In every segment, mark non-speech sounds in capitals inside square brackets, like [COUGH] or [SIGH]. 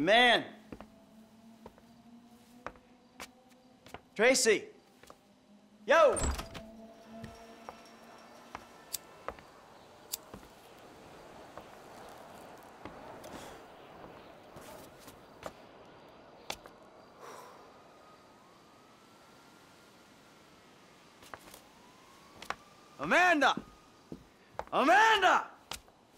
Man. Tracey. Yo. Amanda! Amanda!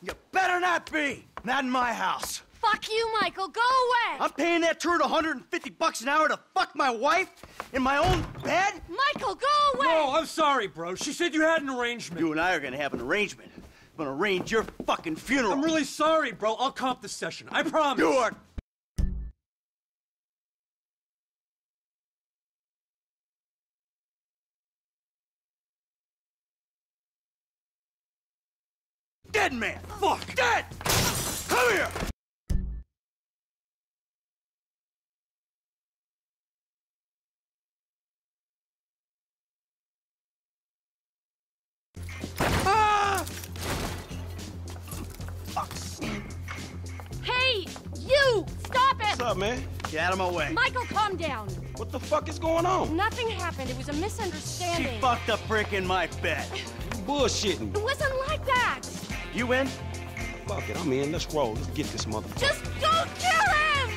You better not be! Not in my house. Fuck you, Michael. Go away. I'm paying that turd 150 bucks an hour to fuck my wife in my own bed? Michael, go away. No, I'm sorry, bro. She said you had an arrangement. You and I are gonna have an arrangement. I'm gonna arrange your fucking funeral. I'm really sorry, bro. I'll comp the session. I promise. You are dead man. Fuck. Dead. Come here. Up, man? Get out of my way. Michael, calm down. What the fuck is going on? Nothing happened. It was a misunderstanding. She fucked a prick in my bed. You bullshitting. It wasn't like that. You in? Fuck it, I'm in. Let's roll. Let's get this motherfucker. Just don't kill him!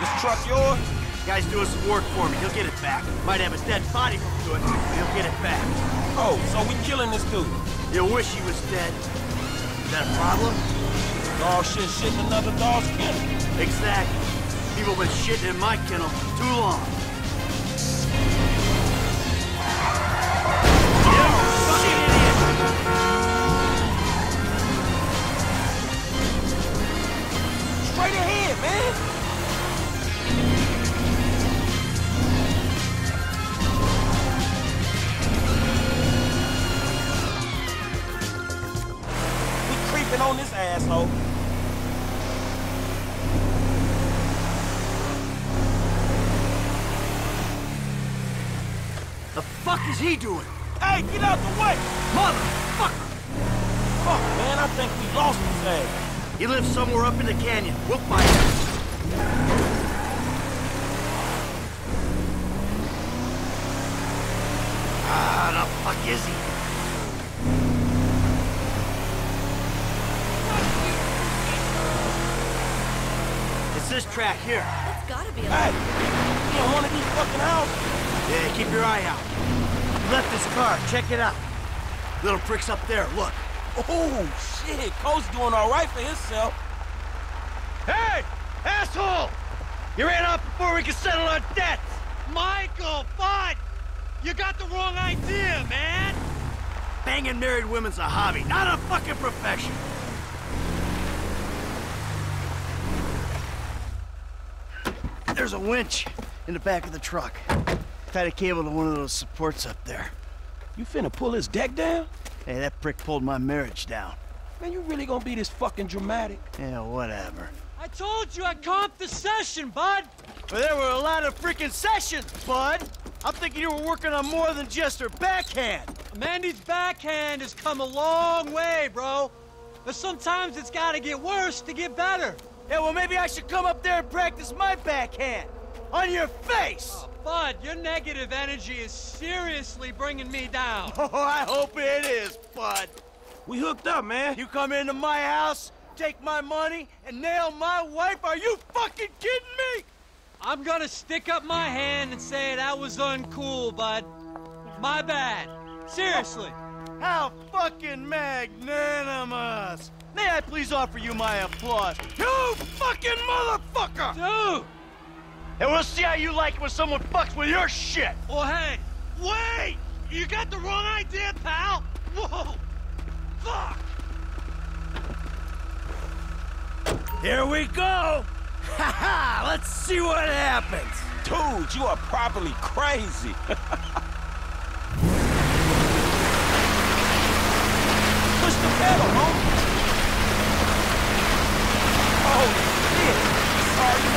This truck yours? Guy's doing some work for me. He'll get it back. Might have a dead body from doing it, but he'll get it back. Oh, so we killing this dude. You wish he was dead. Is that a problem? Dog shit shitting another dog's kennel. Exactly. People been shitting in my kennel too long. You fucking idiot! Straight ahead, man. We creeping on this asshole. The fuck is he doing? Hey, get out the way! Motherfucker! Fuck, man, I think we lost his ass. He lives somewhere up in the canyon. We'll find him. Ah, the fuck is he? This track here. That's gotta be a Hey, you in one of these fucking out? Yeah, keep your eye out. He left this car. Check it out. Little prick's up there. Look. Oh, shit. Coach doing all right for himself. Hey! Asshole! You ran off before we could settle our debts! Michael, Bud! You got the wrong idea, man! Banging married women's a hobby, not a fucking profession. There's a winch in the back of the truck. Tied a cable to one of those supports up there. You finna pull his deck down? Hey, that prick pulled my marriage down. Man, you really gonna be this fucking dramatic? Yeah, whatever. I told you I comped the session, bud! But there were a lot of freaking sessions, bud. I'm thinking you were working on more than just her backhand. Mandy's backhand has come a long way, bro. But sometimes it's gotta get worse to get better. Yeah, well, maybe I should come up there and practice my backhand. On your face! Oh, bud, your negative energy is seriously bringing me down. [LAUGHS] Oh, I hope it is, bud. We hooked up, man. You come into my house, take my money, and nail my wife? Are you fucking kidding me? I'm gonna stick up my hand and say that was uncool, bud. My bad. Seriously. How fucking magnanimous! May I please offer you my applause? You fucking motherfucker! Dude! And we'll see how you like it when someone fucks with your shit! Well, hey, wait! You got the wrong idea, pal! Whoa! Fuck! Here we go! Ha ha! Let's see what happens! Dude, you are properly crazy. [LAUGHS]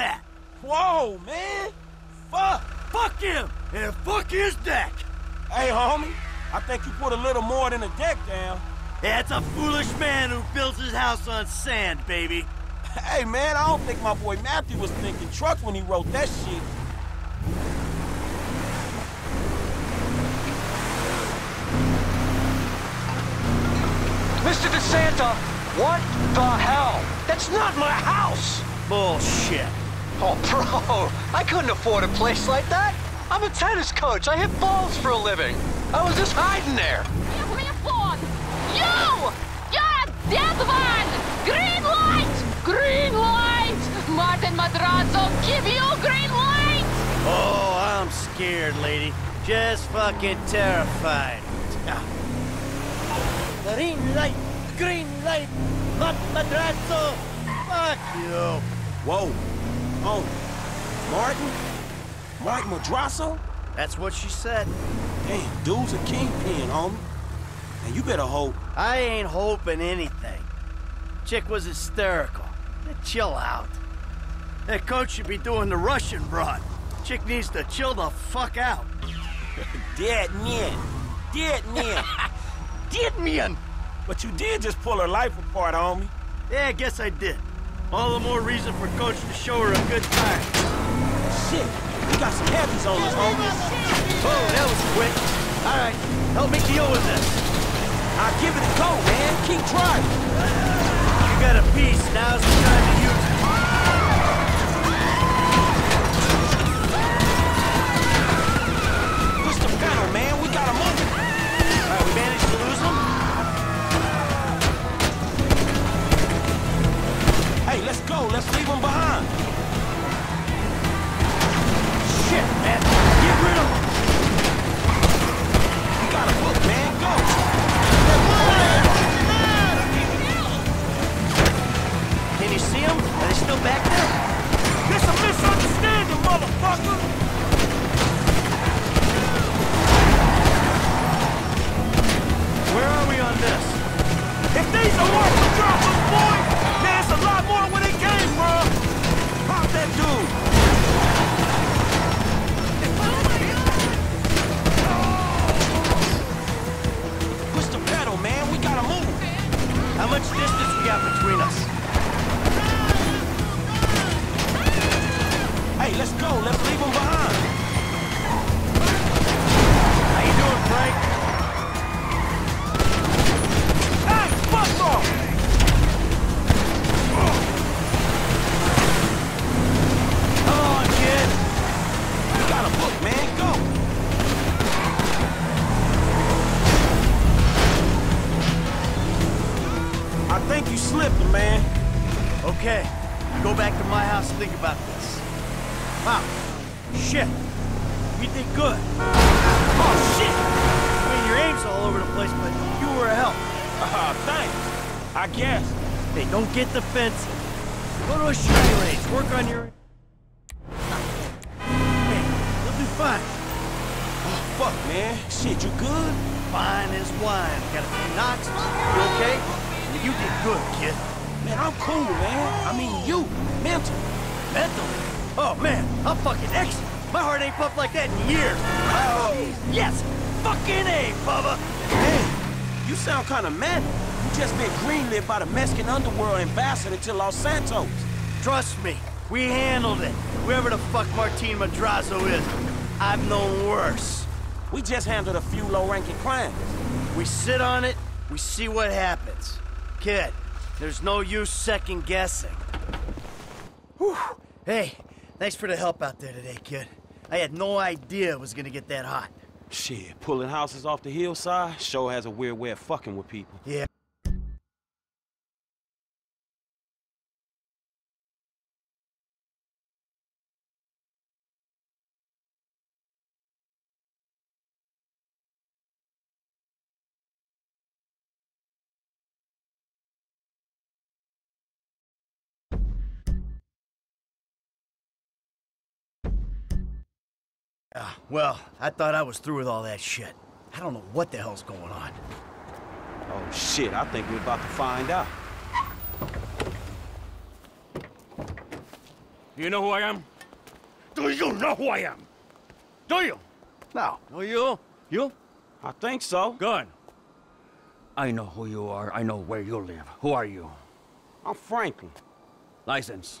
that! Whoa, man. Fuck. Fuck him! And fuck his deck! Hey, homie. I think you put a little more than a deck down. That's a foolish man who builds his house on sand, baby. Hey, man, I don't think my boy Matthew was thinking trucks when he wrote that shit. Mr. De Santa, what the hell? That's not my house! Bullshit. Oh, [LAUGHS] bro, I couldn't afford a place like that. I'm a tennis coach. I hit balls for a living. I was just hiding there. Телефон! You! You're a dead one! Green light! Green light! Martin Madrazo, give you green light! Oh, I'm scared, lady. Just fucking terrified. Ah. Green light! Green light! Not madrazo! Fuck you! Whoa. Oh, Martin? Mike Madrazo? That's what she said. Damn, dude's a kingpin, homie. And you better hope. I ain't hoping anything. Chick was hysterical. Chill out. That coach should be doing the Russian broad. Chick needs to chill the fuck out. [LAUGHS] Dead man. Dead man. [LAUGHS] Dead man. but you did just pull her life apart, homie. Yeah, I guess I did. All the more reason for Coach to show her a good time. Shit, we got some heavies on us, homie. Oh, that was quick. All right, help me deal with this. I'll give it a go, man. Keep trying. You got a piece. Now's the time go back to my house and think about this. Wow, shit. You did good. Oh, shit! I mean, your aim's all over the place, but you were a help. [LAUGHS] Uh, thanks. I guess. Hey, don't get defensive. Go to a shooting range, work on your... Hey, you'll do fine. Oh, fuck, man. Shit, you good? Fine as wine. Got a few knocks. You okay? You did good, kid. Man, I'm cool, man. I mean, you. Mental. Mental? Oh, man, I'm fucking excellent. My heart ain't pumped like that in years. Oh, yes! Fucking A, Bubba! Hey, you sound kind of mad. You just been greenlit by the Mexican underworld ambassador to Los Santos. Trust me, we handled it. Whoever the fuck Martin Madrazo is, I've known worse. We just handled a few low-ranking crimes. We sit on it, we see what happens. Kid, there's no use second guessing. Whew. Hey, thanks for the help out there today, kid. I had no idea it was gonna get that hot. Shit, pulling houses off the hillside sure has a weird way of fucking with people. Yeah. Ah, well, I thought I was through with all that shit. I don't know what the hell's going on. Oh, shit, I think we're about to find out. Do you know who I am? Do you know who I am? Do you? No. Do you? You? I think so. Good. I know who you are. I know where you live. Who are you? I'm Franklin. License.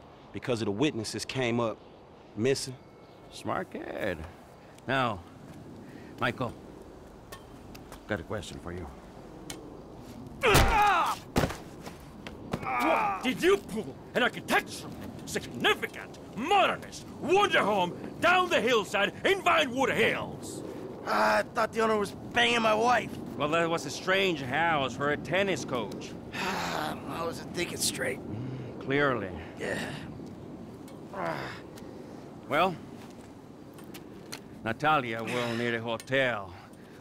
because of the witnesses came up missing. Smart kid. Now, Michael, got a question for you. What did you pull an architectural, significant, modernist wonder home down the hillside in Vinewood Hills? I thought the owner was banging my wife. Well, that was a strange house for a tennis coach. [SIGHS] I wasn't thinking straight. Clearly. Yeah. Well, Natalia will need a hotel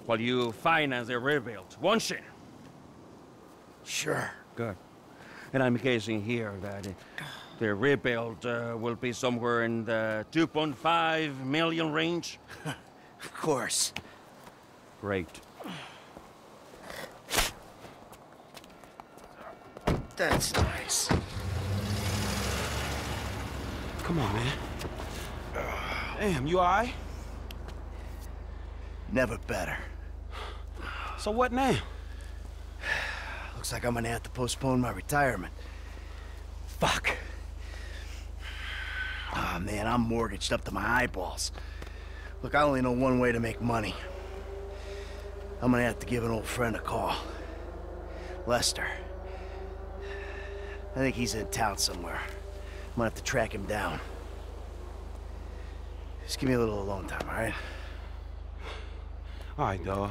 while you finance the rebuild, won't she? Sure. Good. And I'm guessing here that the rebuild uh, will be somewhere in the 2.5 million range. [LAUGHS] Of course. Great. That's nice. Come on, man. Damn, you all right? Never better. So what now? Looks like I'm gonna have to postpone my retirement. Fuck. Ah, man, I'm mortgaged up to my eyeballs. Look, I only know one way to make money. I'm gonna have to give an old friend a call. Lester. I think he's in town somewhere. Gonna have to track him down. Just give me a little alone time, all right? All right, dawg.